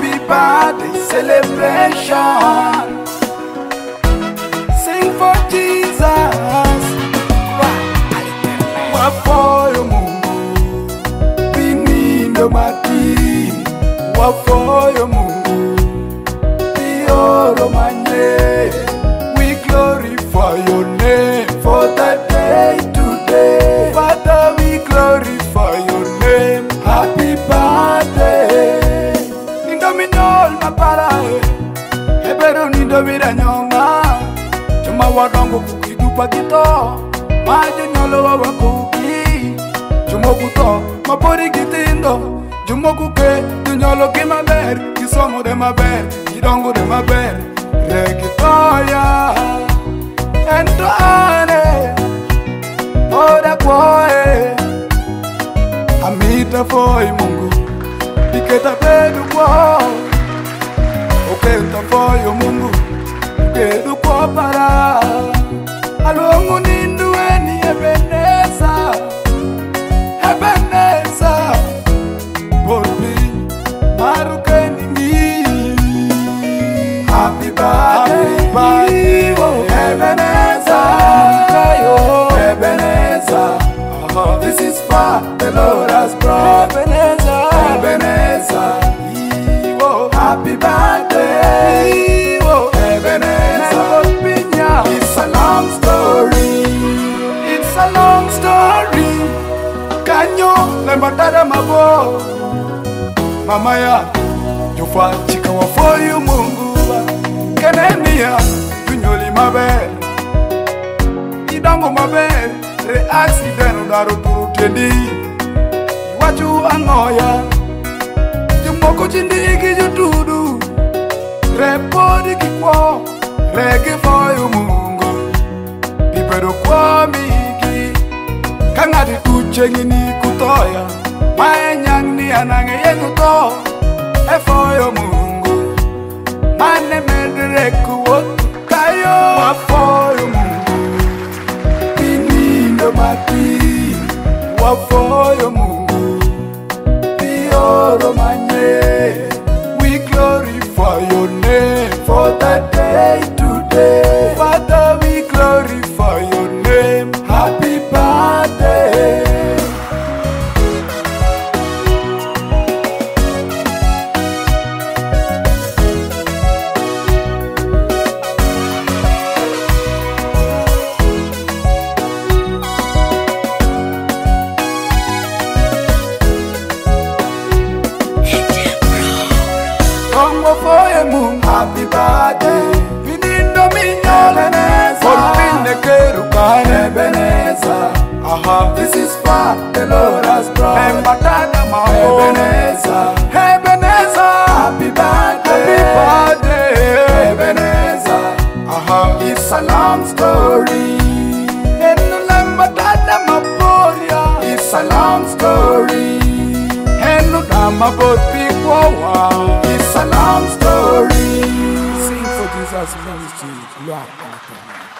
birthday celebration. Sing for Jesus. Wafoyo Mungu, binindo mati. Wafoyo Mungu, bioro manye. We glorify your name kito. Majo nyolo wa wakuki. Chumo kuto mapori kitindo. Jumo kuke tunyolo ki maber. Kisomo de maber. Kidongo de maber. Rekitoya. Ento ane. Oda kwoe. Amita foi Mungu. Iketa bedu kwa. Okenta foi o Mungu. Bedu kwa para. Kanyo lembatara mabo. Mama ya jufa chika wa for you Mungu. Kenenia tunyoli maber. Idongo maber. Re accident udaro turu tendi. Iwachu ang'oya. Jomoko chindigi jotudu. Re podi kikwo. Re gifoyo Mungu. Ibedo kwamigi. Ka ng'ati tucheng'ini kutoya. Mae nyang' ni anang'e yenuto Efoyo Mungu. Mane medre kuwuoth kayo. Wafoyo Mungu. inindo mati. Wafoyo Mungu. pioro manye. We glorify your name for that day Kongo foye mum Happy birthday. Binindo minyole neza. Kolpine keru kane Ebeneza Aha This is far the Lord has brought. Embatana mamo Ebeneza Ebeneza Happy birthday. Happy birthday. Ebeneza Aha It's a long story. Enu lembatana maboria It's a long story. Enu dama boti Jesus ministry Lord